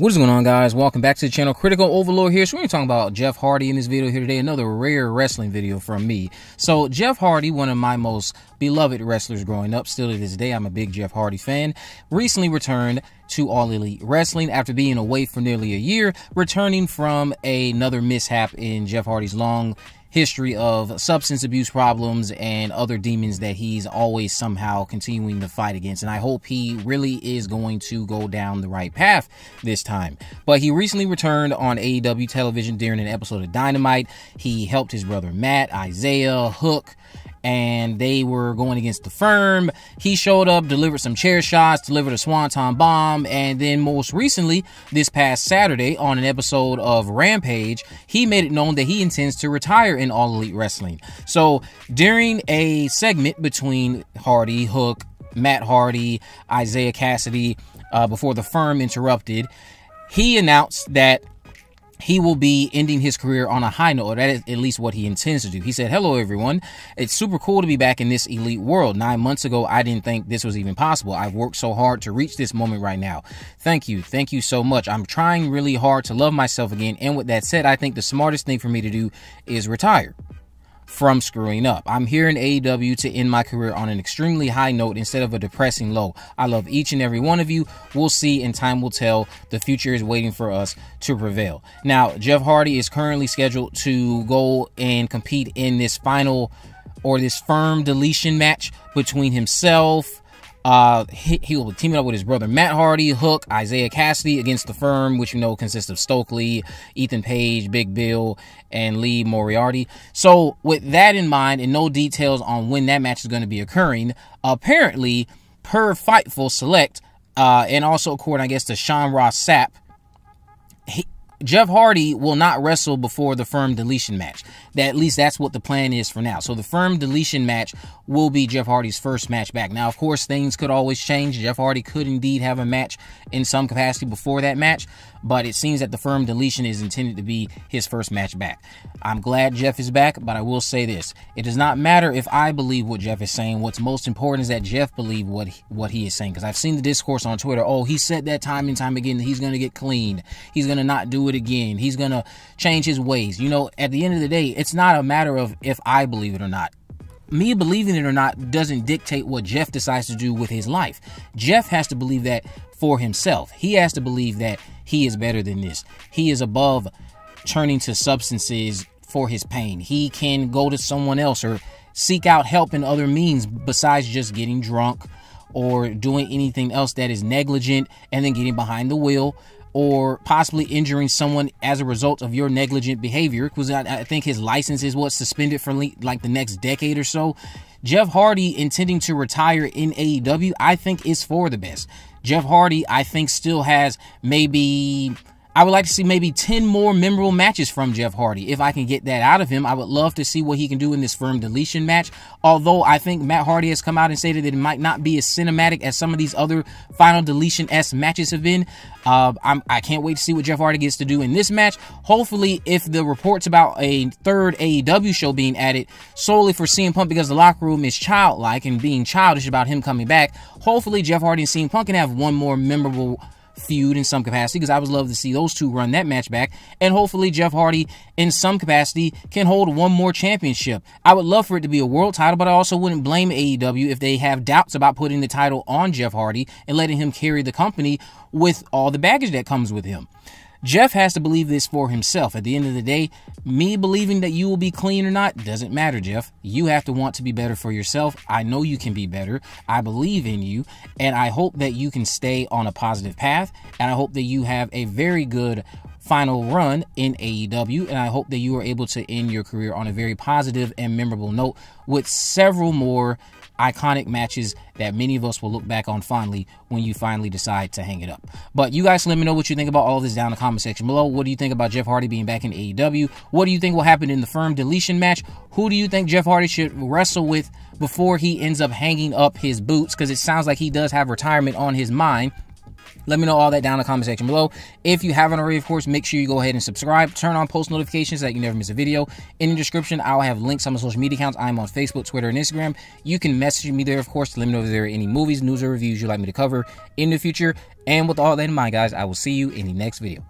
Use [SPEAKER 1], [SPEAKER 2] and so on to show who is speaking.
[SPEAKER 1] What is going on, guys? Welcome back to the channel. Critical Overlord here. So we're going to talk about Jeff Hardy in this video here today. Another rare wrestling video from me. So Jeff Hardy, one of my most beloved wrestlers growing up, still to this day, I'm a big Jeff Hardy fan, recently returned to All Elite Wrestling after being away for nearly a year, returning from another mishap in Jeff Hardy's long history of substance abuse problems and other demons that he's always somehow continuing to fight against. And I hope he really is going to go down the right path this time. But he recently returned on AEW television during an episode of Dynamite. He helped his brother Matt, Isiah, Hook, and they were going against the firm. He showed up, delivered some chair shots, delivered a swanton bomb, and then most recently, this past Saturday, on an episode of Rampage, he made it known that he intends to retire in All Elite Wrestling. So during a segment between Hardy, Hook, Matt Hardy, Isiah Kassidy, uh, before the firm interrupted, he announced that he will be ending his career on a high note. That is at least what he intends to do. He said, Hello, everyone. It's super cool to be back in this elite world. Nine months ago, I didn't think this was even possible. I've worked so hard to reach this moment right now. Thank you. Thank you so much. I'm trying really hard to love myself again. And with that said, I think the smartest thing for me to do is retire from screwing up. I'm here in AEW to end my career on an extremely high note instead of a depressing low. I love each and every one of you. We'll see, and time will tell. The future is waiting for us to prevail. Now, Jeff Hardy is currently scheduled to go and compete in this final or this firm deletion match between himself, uh, he, he, will be teaming up with his brother Matt Hardy, Hook, Isiah Kassidy against the firm, which you know consists of Stokely, Ethan Page, Big Bill, and Lee Moriarty. So, with that in mind, and no details on when that match is going to be occurring, apparently, per Fightful Select, uh, and also according, I guess, to Sean Ross Sapp, Jeff Hardy will not wrestle before the firm deletion match. That at least that's what the plan is for now. So the firm deletion match will be Jeff Hardy's first match back. Now, of course, things could always change. Jeff Hardy could indeed have a match in some capacity before that match, but it seems that the firm deletion is intended to be his first match back. I'm glad Jeff is back, but I will say this. It does not matter if I believe what Jeff is saying. What's most important is that Jeff believe what he, what he is saying because I've seen the discourse on Twitter. Oh, he said that time and time again that he's going to get clean. He's going to not do it again. He's going to change his ways. You know, at the end of the day, it's not a matter of if I believe it or not me believing it or not doesn't dictate what Jeff decides to do with his life. Jeff has to believe that for himself. He has to believe that he is better than this. He is above turning to substances for his pain. He can go to someone else or seek out help in other means besides just getting drunk or doing anything else that is negligent and then getting behind the wheel or possibly injuring someone as a result of your negligent behavior. Because I, I, think his license is what suspended for like the next decade or so. Jeff Hardy intending to retire in AEW, I think is for the best. Jeff Hardy, I think, still has maybe I would like to see maybe 10 more memorable matches from Jeff Hardy. If I can get that out of him, I would love to see what he can do in this firm deletion match. Although I think Matt Hardy has come out and stated that it might not be as cinematic as some of these other final deletion S matches have been. Uh, I can't wait to see what Jeff Hardy gets to do in this match. Hopefully, if the reports about a third AEW show being added solely for CM Punk because the locker room is childlike and being childish about him coming back, hopefully Jeff Hardy and CM Punk can have one more memorable feud in some capacity because I would love to see those two run that match back. And hopefully, Jeff Hardy, in some capacity, can hold one more championship. I would love for it to be a world title, but I also wouldn't blame AEW if they have doubts about putting the title on Jeff Hardy and letting him carry the company with all the baggage that comes with him. Jeff has to believe this for himself. At the end of the day, me believing that you will be clean or not doesn't matter, Jeff. You have to want to be better for yourself. I know you can be better. I believe in you, and I hope that you can stay on a positive path. And I hope that you have a very good final run in AEW. And I hope that you are able to end your career on a very positive and memorable note with several more iconic matches that many of us will look back on fondly when you finally decide to hang it up. But you guys let me know what you think about all of this down in the comment section below. What do you think about Jeff Hardy being back in AEW? What do you think will happen in the firm deletion match? Who do you think Jeff Hardy should wrestle with before he ends up hanging up his boots? Because it sounds like he does have retirement on his mind. Let me know all that down in the comment section below. If you haven't already, of course, make sure you go ahead and subscribe. Turn on post notifications so that you never miss a video. In the description, I'll have links on my social media accounts. I'm on Facebook, Twitter, and Instagram. You can message me there, of course, to let me know if there are any movies, news, or reviews you'd like me to cover in the future. And with all that in mind, guys, I will see you in the next video.